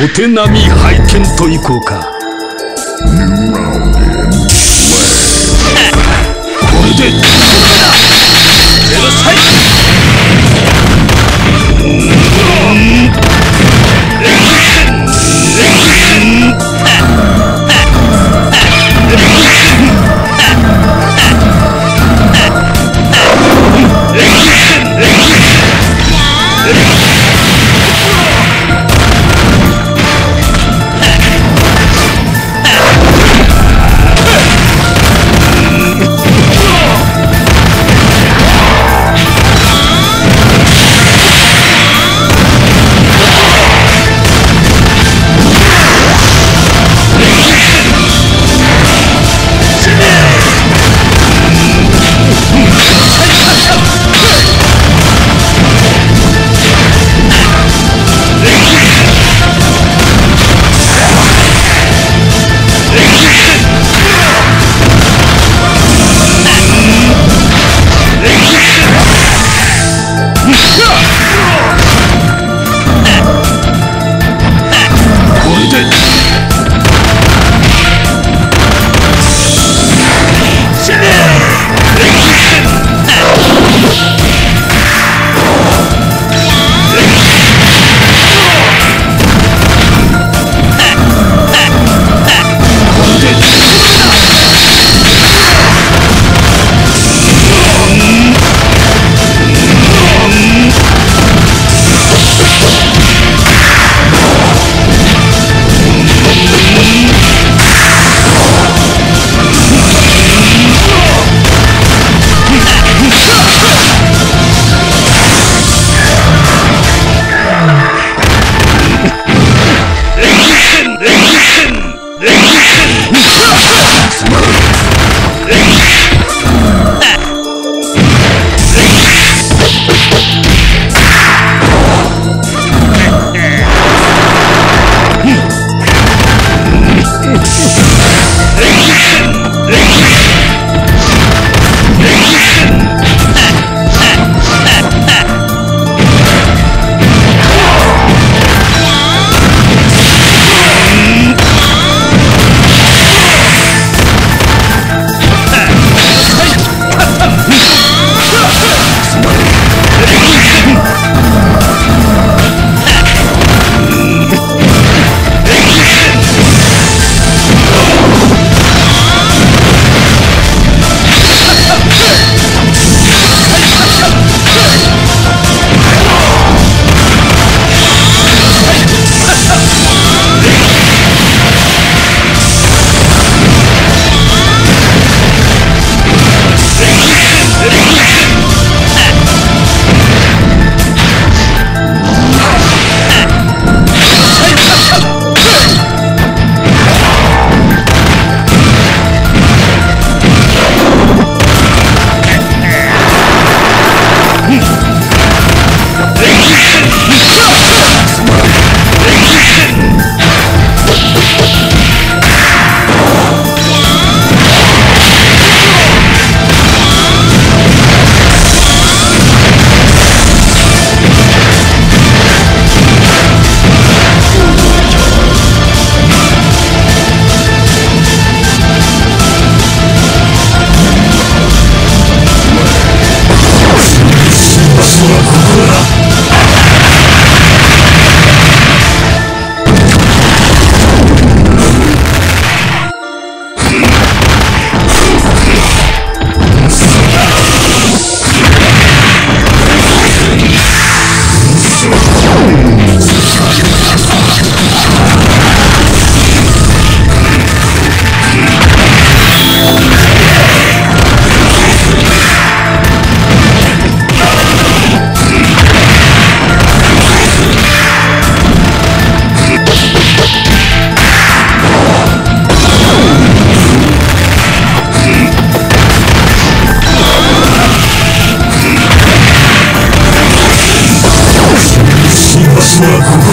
お手並み拝見といこうか。これで Jesus.